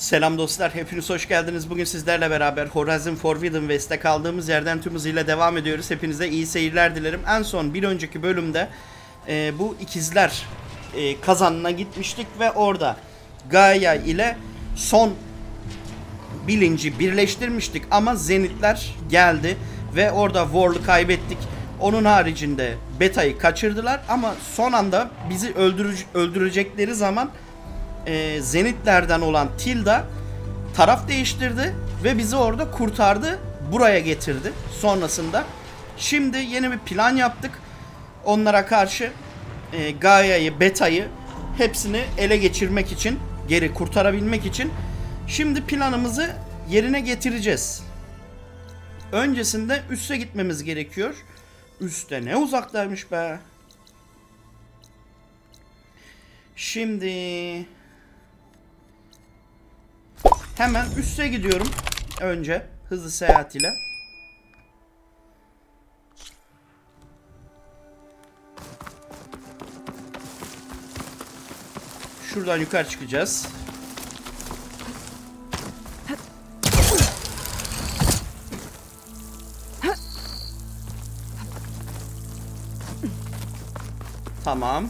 Selam dostlar, hepiniz hoş geldiniz. Bugün sizlerle beraber Horizon Forbidden West'te kaldığımız yerden tüm hızıyla devam ediyoruz. Hepinize iyi seyirler dilerim. En son bir önceki bölümde e, bu ikizler e, kazanına gitmiştik ve orada Gaia ile son bilinci birleştirmiştik ama Zenitler geldi ve orada War'lu kaybettik. Onun haricinde Beta'yı kaçırdılar ama son anda bizi öldürüc- öldürecekleri zaman e, Zenitlerden olan Tilda taraf değiştirdi ve bizi orada kurtardı, buraya getirdi sonrasında. Şimdi yeni bir plan yaptık. Onlara karşı e, Gaia'yı, Beta'yı hepsini ele geçirmek için, geri kurtarabilmek için şimdi planımızı yerine getireceğiz. Öncesinde üste gitmemiz gerekiyor. Üste ne uzaktaymış be. Şimdi hemen üste gidiyorum. Önce hızlı seyahat ile. Şuradan yukarı çıkacağız. Tamam.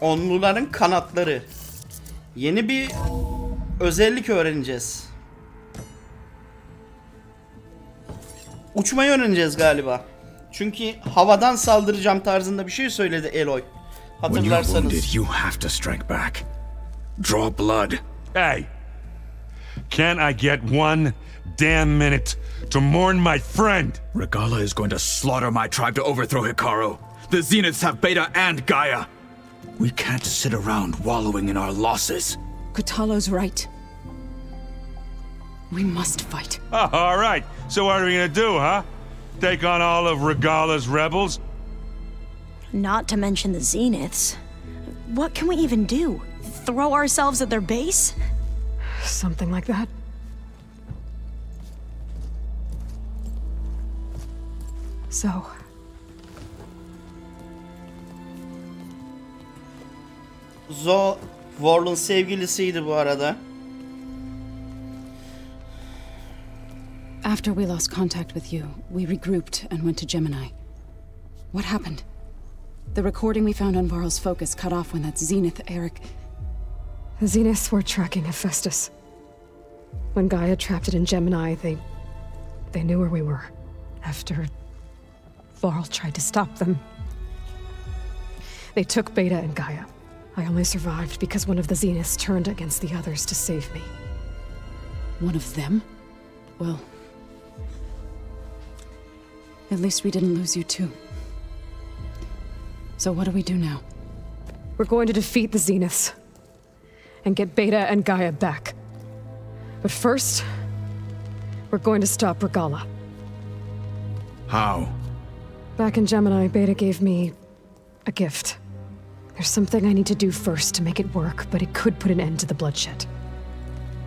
Onluların kanatları. Yeni bir özellik öğreneceğiz. Uçmayı öğreneceğiz galiba. Çünkü havadan saldıracağım tarzında bir şey söyledi Eloy. When you're wounded, Hatırlarsanız. you have to strike back. Draw blood. Hey, can't I get one damn minute to mourn my friend? Regala is going to slaughter my tribe to overthrow Hikaru. The Zeniths have Beta and Gaia. We can't sit around wallowing in our losses. Kotallo's right. We must fight. Oh, all right. So what are we gonna do, huh? Take on all of Regalla's rebels? Not to mention the Zeniths. What can we even do? Throw ourselves at their base? Something like that. So, Zo Varl'un sevgilisiydi bu arada. After we lost contact with you, we regrouped and went to Gemini. What happened? The recording we found on Varl's focus cut off when that Zenith Eric. The Zeniths were tracking Hephaestus. When Gaia trapped it in Gemini, they. they knew where we were. After. Varl tried to stop them. They took Beta and Gaia. I only survived because one of the Zeniths turned against the others to save me. One of them? Well. At least we didn't lose you too. So what do we do now? We're going to defeat the Zeniths. And get Beta and Gaia back. But first. We're going to stop Regalla. How? Back in Gemini, Beta gave me. a gift. There's something I need to do first to make it work, but it could put an end to the bloodshed.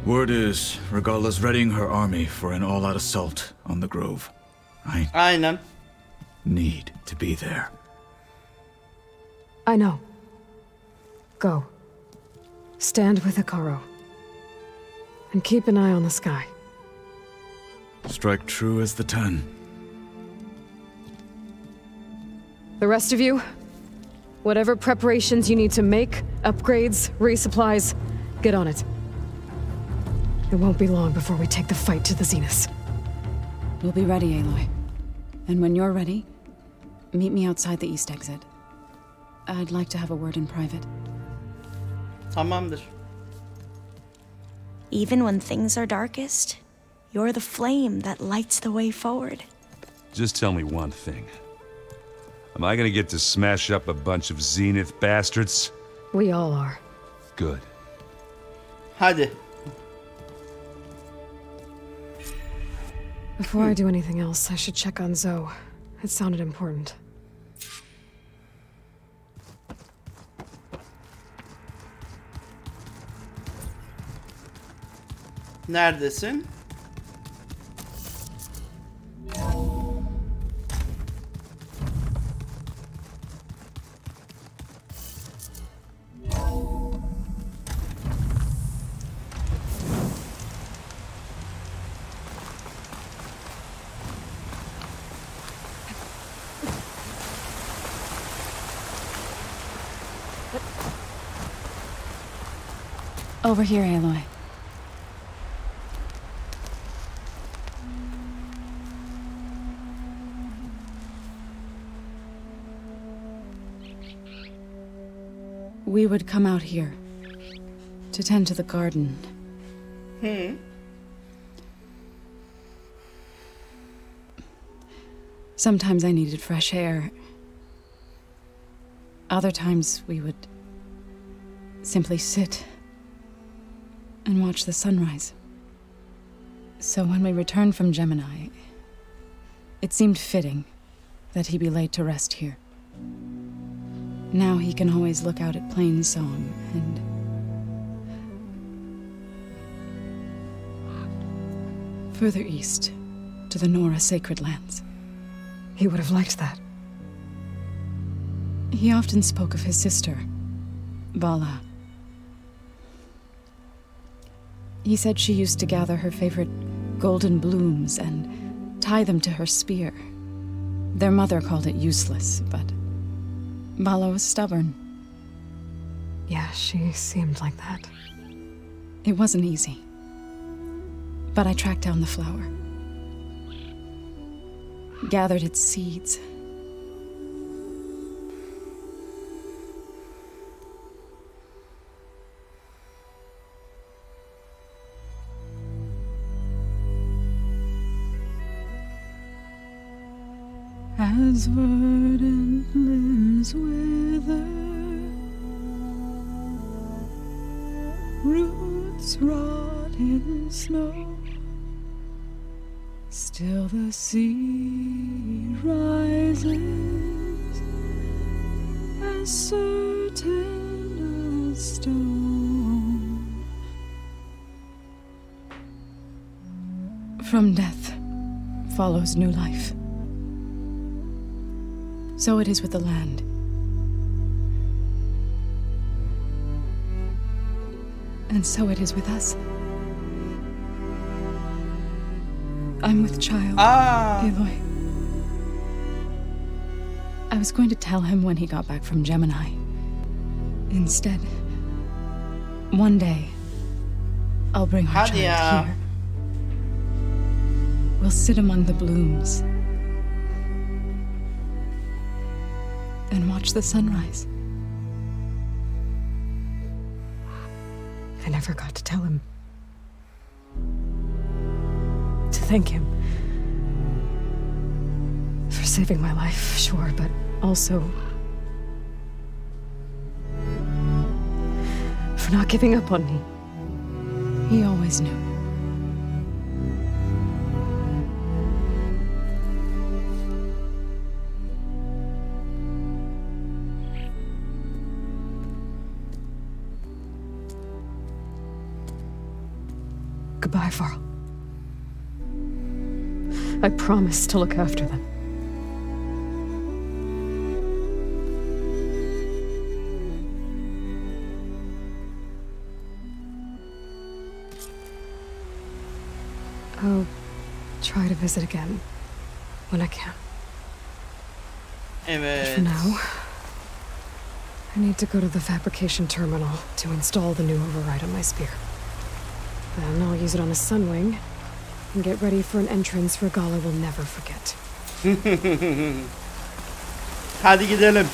Word is, Regalla's readying her army for an all-out assault on the Grove. I Aynen. need to be there. I know. Go. Stand with Hekarro. And keep an eye on the sky. Strike true as the ten. The rest of you, whatever preparations you need to make, upgrades, resupplies, get on it. It won't be long before we take the fight to the Zeniths. We'll be ready, Aloy. And when you're ready, meet me outside the east exit. I'd like to have a word in private. Tamamdır. Even when things are darkest, you're the flame that lights the way forward. Just tell me one thing. Am I gonna get to smash up a bunch of Zenith bastards? We all are. Good. Hadi. Before I do anything else, I should check on Zoe. It sounded important. Neredesin? Over here, Aloy. We would come out here to tend to the garden. Hmm. Sometimes I needed fresh air. Other times we would simply sit and watch the sunrise. So when we returned from Gemini, it seemed fitting that he be laid to rest here. Now he can always look out at Plainsong and. further east to the Nora sacred lands. He would have liked that. He often spoke of his sister, Vala. He said she used to gather her favorite golden blooms and tie them to her spear. Their mother called it useless, but Vala was stubborn. Yeah, she seemed like that. It wasn't easy. But I tracked down the flower, gathered its seeds. As verdant limbs wither, roots rot in snow. Still the sea rises as certain as stone. From death follows new life. So it is with the land. And so it is with us. I'm with child. Ah. Aa, Aloy. I was going to tell him when he got back from Gemini. Instead, one day, I'll bring Hadi child ya. here. We'll sit among the blooms and watch the sunrise. I never got to tell him. To thank him. For saving my life, sure, but also. For not giving up on me. He always knew. Goodbye, I promise to look after them. I'll try to visit again when I can. evet. For now, I need to go to the fabrication terminal to install the new override on my spear. Then I'll use it on a sunwing and get ready for an entrance Regala will never forget. Hadi gidelim.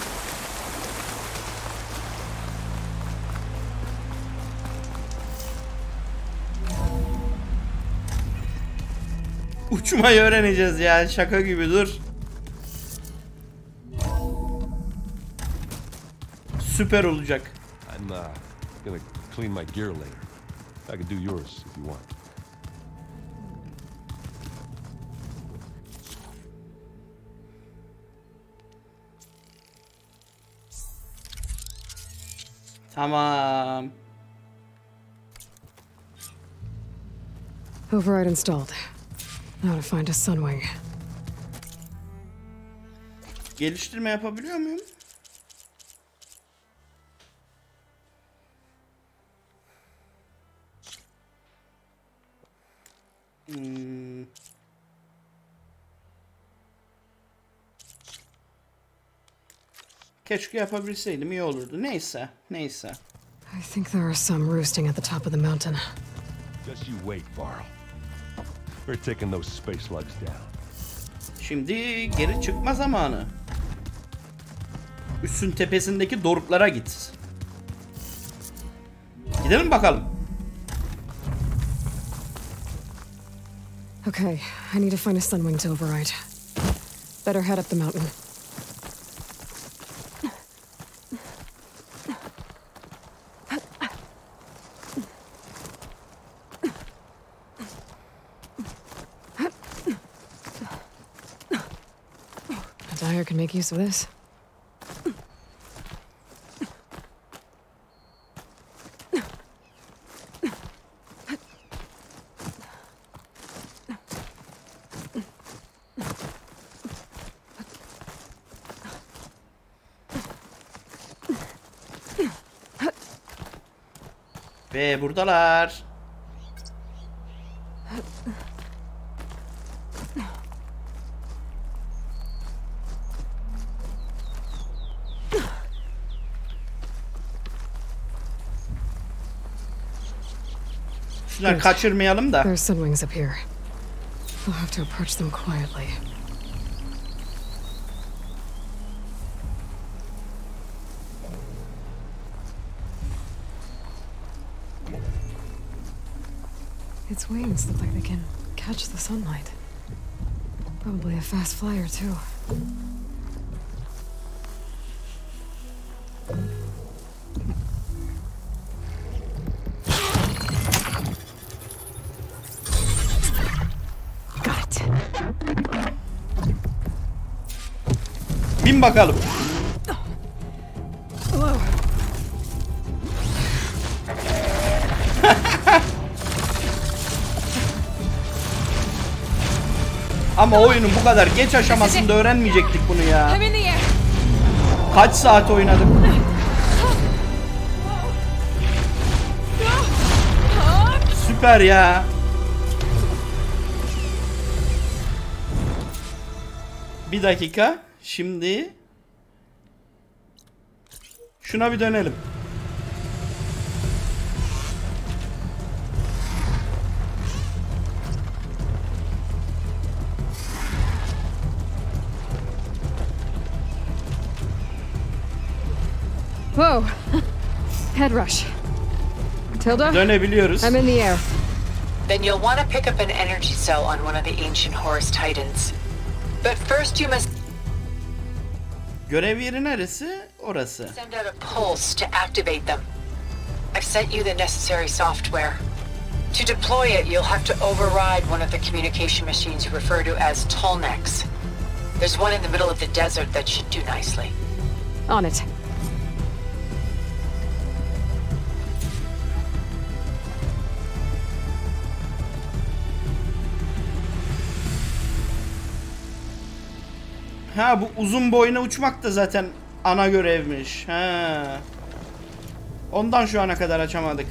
Uçmayı öğreneceğiz ya şaka gibi dur. Süper olacak. I'm uh, gonna clean my gear later. I can do yours if you want. Tamam. Override installed. Now to find a sunwing. Geliştirme yapabiliyor muyum? Keşke yapabilseydim iyi olurdu. Neyse, neyse. I think there are some roosting at the top of the mountain. Just you wait, Varl. We're taking those space slugs down. Şimdi geri çıkma zamanı. Üssün tepesindeki doruklara git. Gidelim bakalım. Okay, I need to find a Sunwing to override. Better head up the mountain. Make use of this. Ve. Şunları Evet. kaçırmayalım da. There are Sunwings up here. We'll have to approach them quietly. Its wings look like they can catch the sunlight. Probably a fast flyer, too. Bakalım. Ama oyunun bu kadar geç aşamasında öğrenmeyecektik bunu ya. Kaç saat oynadık? Süper ya. Bir dakika. Şimdi şuna bir dönelim. Whoa! Head rush. Tilda? Dönebiliyoruz. I'm in the air. Then you'll want to pick up an energy cell on one of the ancient Horus Titans. But first you must Görev yeri neresi? Orası. send out a pulse to activate them. I've sent you the necessary software. To deploy it, you'll have to override one of the communication machines you refer to as Tallnecks. There's one in the middle of the desert that should do nicely. On it. Ha bu uzun boyuna uçmak da zaten ana görevmiş. Ha. Ondan şu ana kadar açamadık.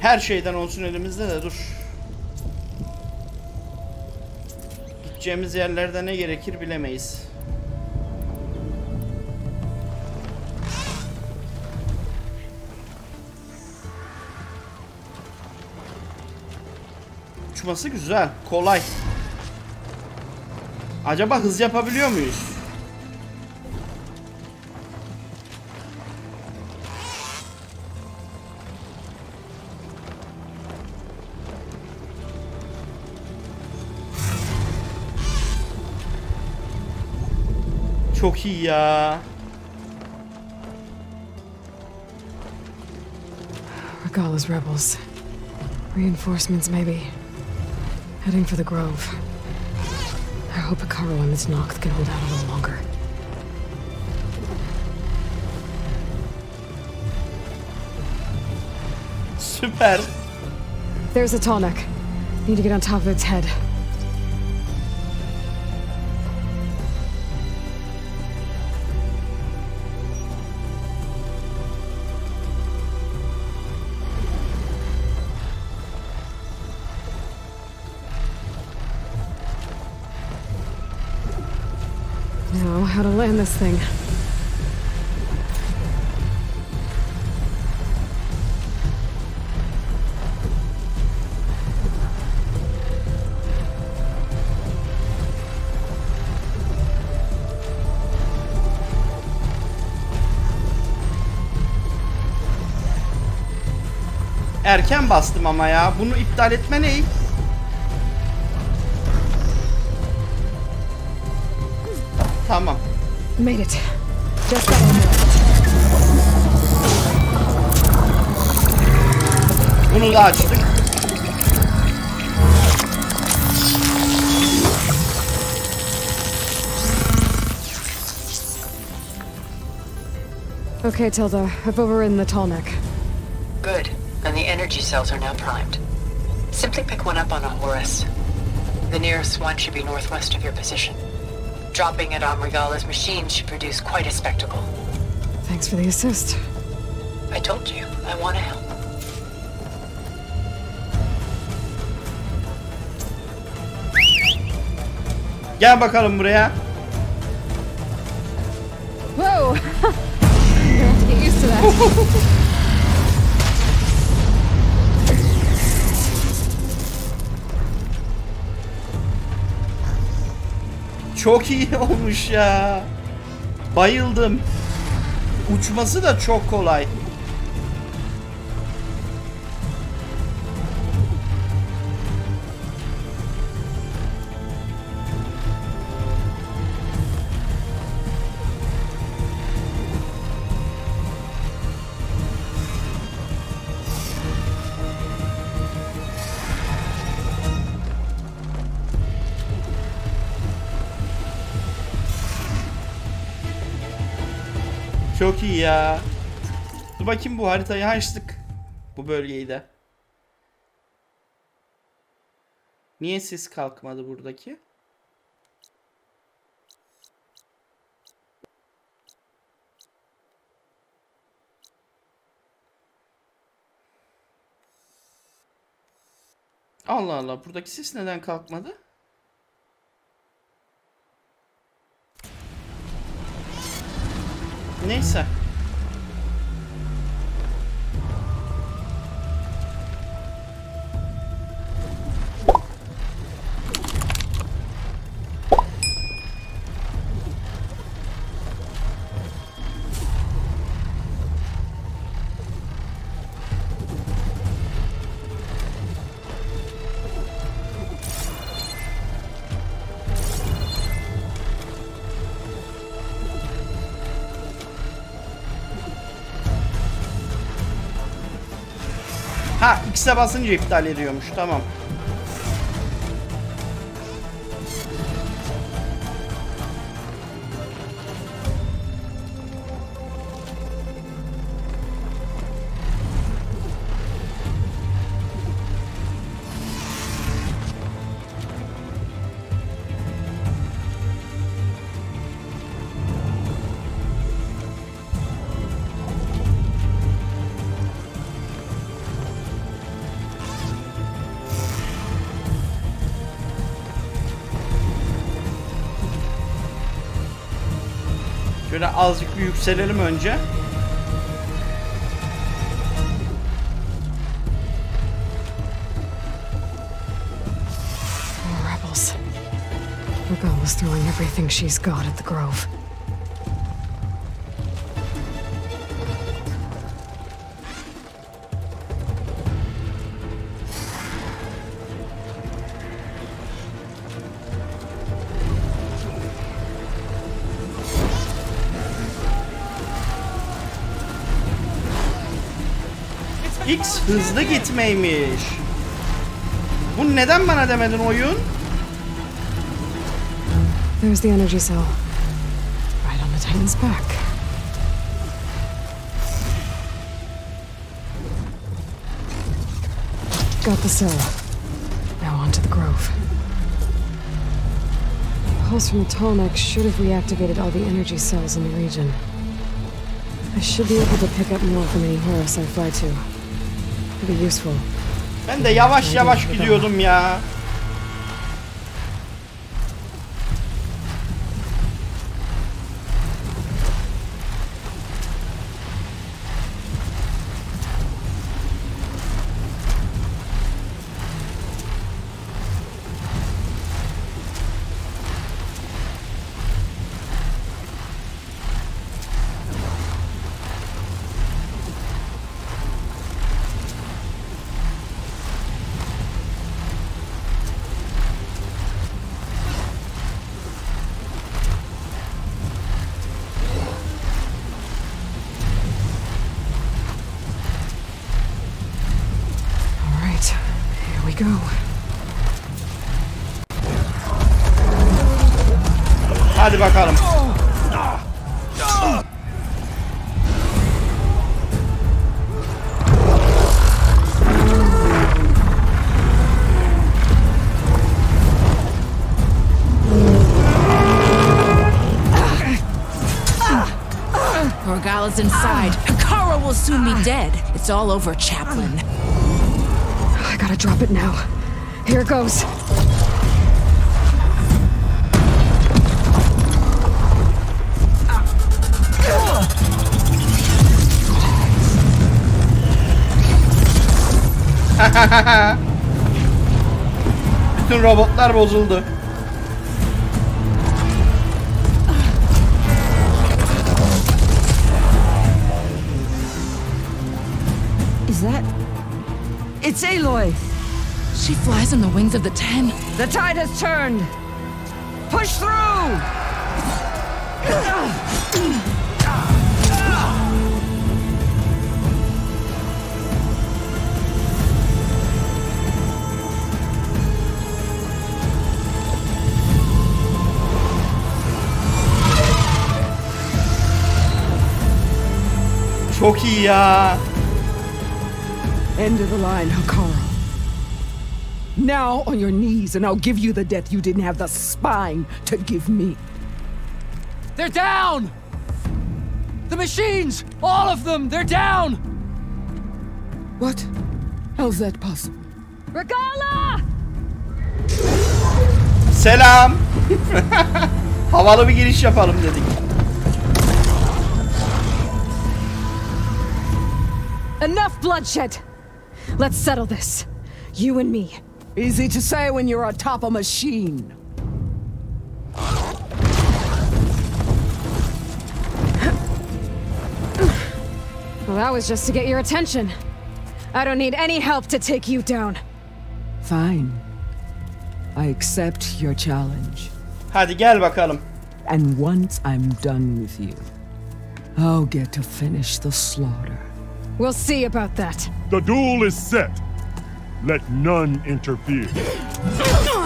Her şeyden olsun elimizde de dur. Gideceğimiz yerlerde ne gerekir bilemeyiz. Uçması güzel, kolay. Acaba hız yapabiliyor muyuz? Çok iyi ya. Regala's rebels. Reinforcements, maybe. Heading for the Grove. I hope Hekarro and this Noct can hold out a little longer. Süper. There's a Tallneck. Need to get on top of its head. How to land this thing. Erken bastım ama ya. Bunu iptal etme ne? Made it. Just got on there. Bunu da. Okay, Tilda. I've overridden the tall neck. Good. And the energy cells are now primed. Simply pick one up on a Horus. The nearest one should be northwest of your position. Dropping it on Regalla's machine should produce quite a spectacle. Thanks for the assist. I told you, I want to help. Gel bakalım buraya. Whoa! Çok iyi olmuş ya. Bayıldım. Uçması da çok kolay. Çok iyi ya. Dur bakayım bu haritayı açtık. Bu bölgeyi de. Niye ses kalkmadı buradaki? Allah Allah buradaki ses neden kalkmadı? nessa. X'e basınca iptal ediyormuş. Tamam. Şöyle azıcık bir yükselelim önce. Rebels. Regala's throwing everything she's got at the Grove. Hızlı gitmeymiş. Bu neden bana demedin oyun? There's the energy cell. Right on the Titan's back. Got the cell. Now on to the Grove. The Pulse from the Tallneck should have reactivated all the energy cells in the region. I should be able to pick up more from any Horus I fly to. Ben de yavaş yavaş gidiyordum ya. go. Hadi bakalım. Orgala's inside. Kara will soon be dead. It's all over, Chaplain. Gotta drop it now. Here goes. Bütün robotlar bozuldu. It's Aloy! She flies on the wings of the Ten. The tide has turned! Push through! Çok iyi ya. End of the line, Hekarro. Now on your knees, and I'll give you the death you didn't have the spine to give me. They're down! The machines! All of them! They're down! What? How's that possible? Regalla! Selam. Havalı bir giriş yapalım dedik. Enough bloodshed! Let's settle this. You and me. Easy to say when you're atop a machine. Well, that was just to get your attention. I don't need any help to take you down. Fine. I accept your challenge. Hadi gel bakalım. And once I'm done with you, I'll get to finish the slaughter. We'll see about that. The duel is set. Let none interfere.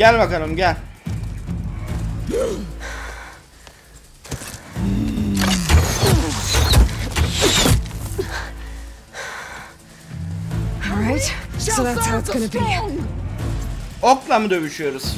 Gel bakalım gel. Alright, so that's how it's gonna be. Okla mı dövüşüyoruz?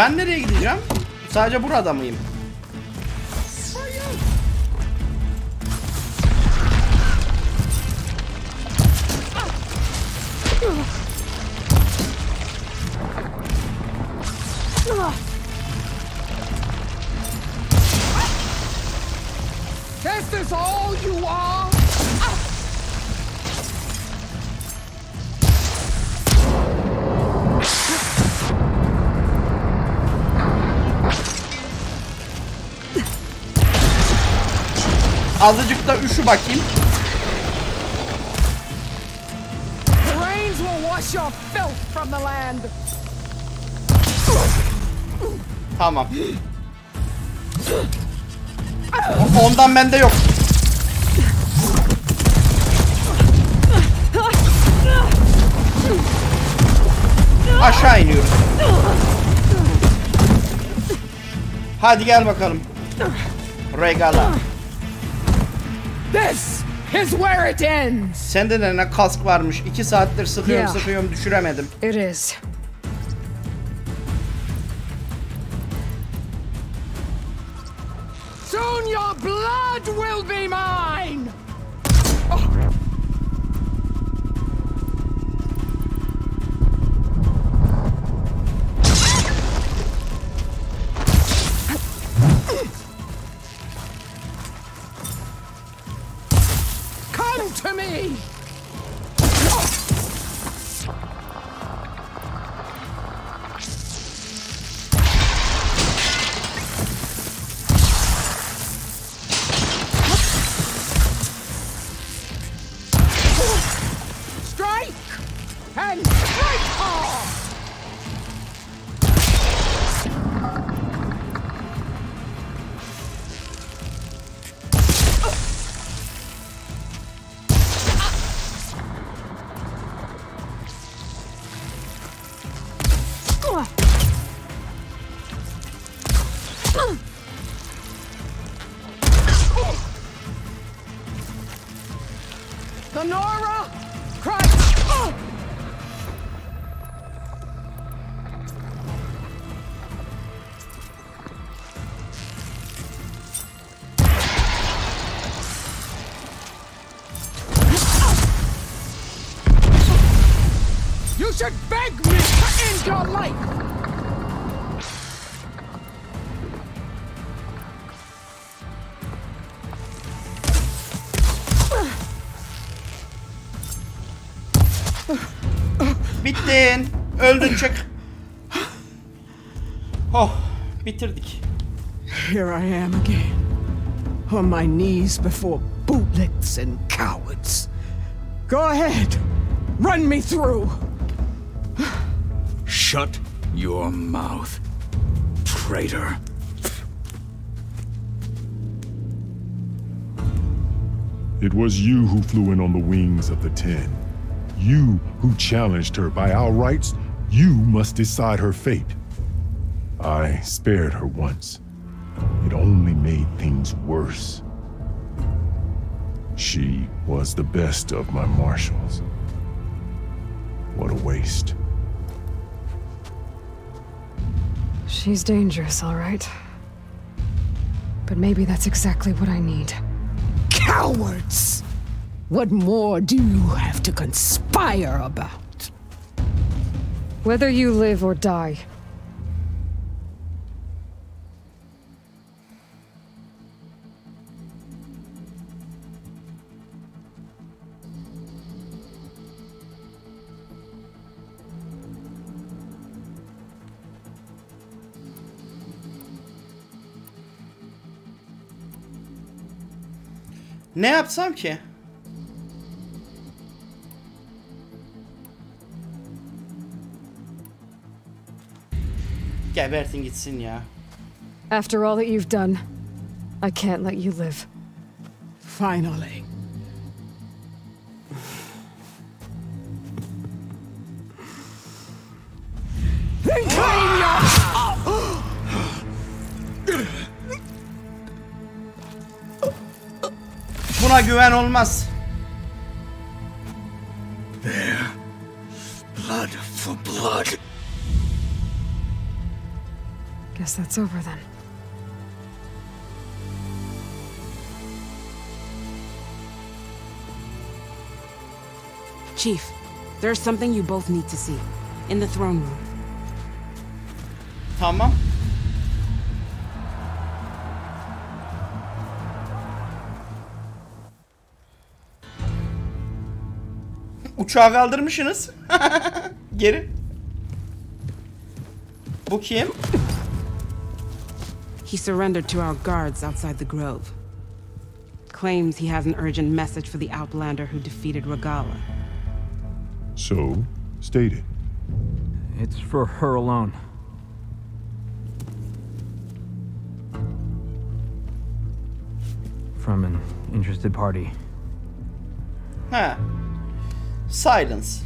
Ben nereye gideceğim? Sadece burada mıyım? Azıcık da üşü bakayım. The rains will wash your filth from the land. Tamam. O- Ondan bende yok. Aşağı iniyoruz. Hadi gel bakalım. Regalla. This is where it ends. Sende de ne kask varmış. 2 saattir sıkıyorum Yeah. sıkıyorum düşüremedim. It is. Soon your blood will be mine. Should beg me to end your life! Bittin. Öldün çık. Oh bitirdik. Here I am again, on my knees before bootlets and cowards. Go ahead, run me through. Shut your mouth, traitor. It was you who flew in on the wings of the Ten. You who challenged her by our rights, you must decide her fate. I spared her once. It only made things worse. She was the best of my marshals. What a waste. She's dangerous, all right. But maybe that's exactly what I need. Cowards! What more do you have to conspire about? Whether you live or die, Ne yapsam ki? Gebertin gitsin ya. after all that you've done, I can't let you live. Finally. Güven olmaz. There. Blood for blood. Guess that's over then. Chief, there's something you both need to see. In the throne room. Tamam. Uçağı kaldırmışsınız. Geri. Bu kim? He surrendered to our guards outside the grove. Claims he has an urgent message for the Outlander who defeated Regalla. So, state it. It's for her alone. From an interested party. Ha. Silence.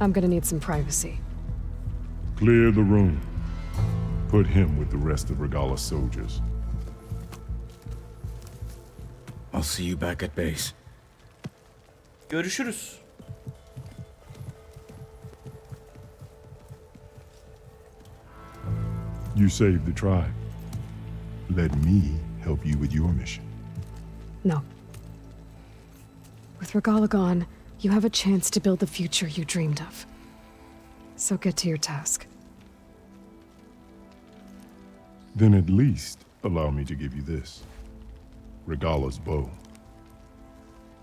I'm gonna need some privacy. Clear the room. Put him with the rest of Regalla's soldiers. I'll see you back at base. Görüşürüz. You saved the tribe. Let me help you with your mission. No. With Regalla gone, you have a chance to build the future you dreamed of. So get to your task. Then at least allow me to give you this. Regalla's bow.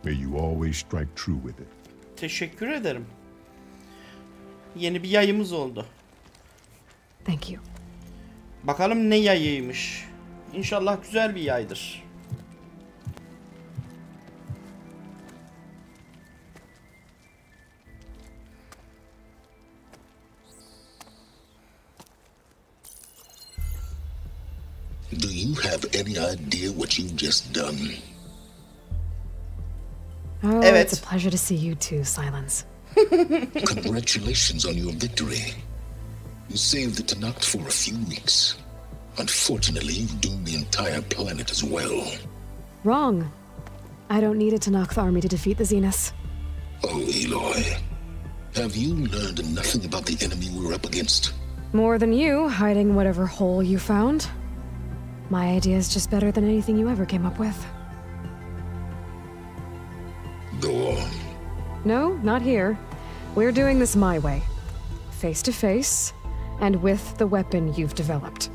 May you always strike true with it. Teşekkür ederim. Yeni bir yayımız oldu. Thank you. Bakalım ne yayıymış. İnşallah güzel bir yaydır. Do you have any idea what you've just done? Oh, Evet. it's a pleasure to see you too, Silence. Congratulations on your victory. You saved the Tenakth for a few weeks. Unfortunately, you've doomed the entire planet as well. Wrong. I don't need it to knock the army to defeat the Zeniths. Oh, Aloy. Have you learned nothing about the enemy we're up against? More than you, hiding whatever hole you found. My idea is just better than anything you ever came up with. Go on. No, not here. We're doing this my way. Face to face, and with the weapon you've developed.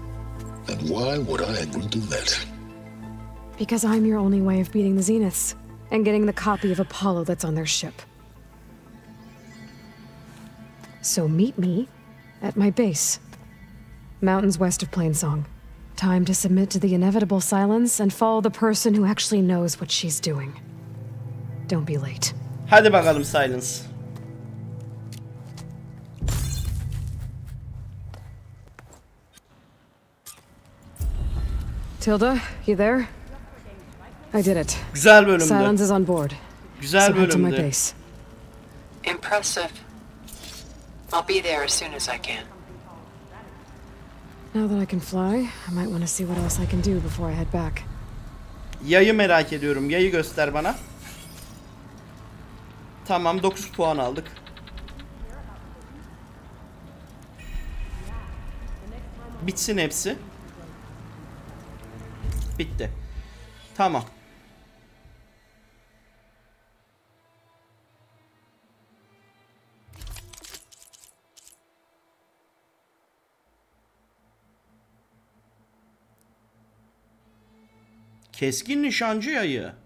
And why would I agree to that? Because I'm your only way of beating the Zeniths, and getting the copy of Apollo that's on their ship. So meet me at my base. Mountains west of Plainsong. Time to submit to the inevitable silence and follow the person who actually knows what she's doing. Don't be late. Hadi bakalım Silence. Tilda, you there? I did it. Güzel bölümdü. Silence is on board. Güzel so head to my bölümdü. base. Impressive. I'll be there as soon as I can. Now that I can fly, I might want to see what else I can do before I head back. Yayı merak ediyorum. Yayı göster bana. Tamam 9 puan aldık. Bitsin hepsi. Bitti. Tamam. Keskin nişancı yayı.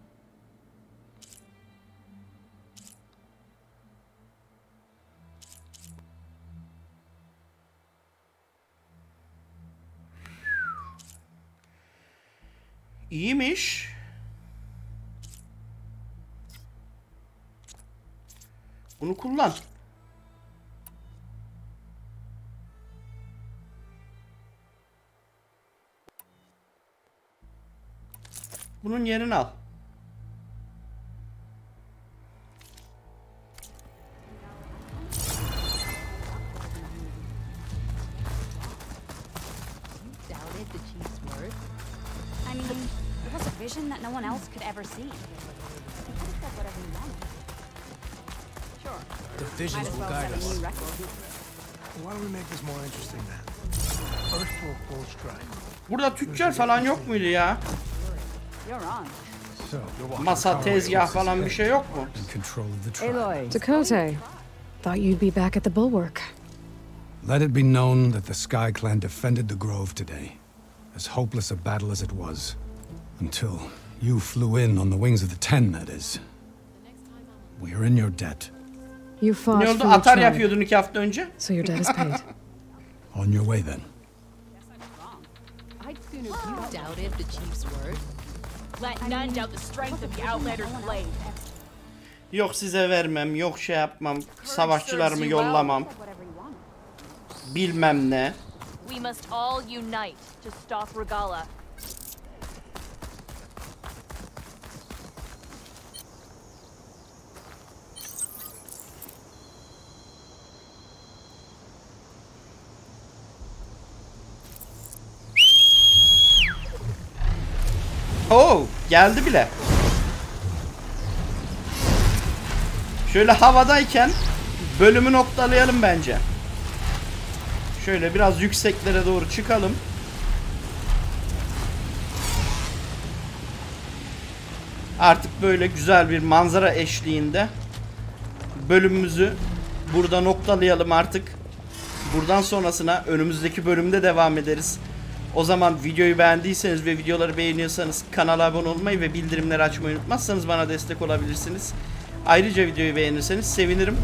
İyiymiş. Bunu kullan. Bunun yerini al. Vision that no one else could ever see. He could have said whatever he wanted. Sure. The visions Might as will guide us. Why don't we make this more interesting then? First we'll full strike. Burada tüccar falan yok muydu ya? You're on. So, you're Masa, tezgah falan bir şey yok mu? control of the tribe. Aloy. Dakota. Thought you'd be back at the bulwark. Let it be known that the Sky Clan defended the Grove today. As hopeless a battle as it was. Until you flew in on the wings of the Ten, that is. We are in your debt. You fought Ne for oldu? your Atar yapıyordun iki hafta önce. so your debt is paid. On your way then. I'd sooner you doubted the chief's word. Let none doubt the strength of the Outlander's blade. Yok size vermem, yok şey yapmam, savaşçılarımı yollamam. Bilmem ne. We must all unite to stop Regala. Oo geldi bile. Şöyle havadayken bölümü noktalayalım bence. Şöyle biraz yükseklere doğru çıkalım. Artık böyle güzel bir manzara eşliğinde bölümümüzü burada noktalayalım artık. Buradan sonrasına önümüzdeki bölümde devam ederiz. O zaman videoyu beğendiyseniz ve videoları beğeniyorsanız kanala abone olmayı ve bildirimleri açmayı unutmazsanız bana destek olabilirsiniz. Ayrıca videoyu beğenirseniz sevinirim.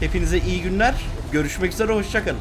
Hepinize iyi günler. Görüşmek üzere. Hoşçakalın.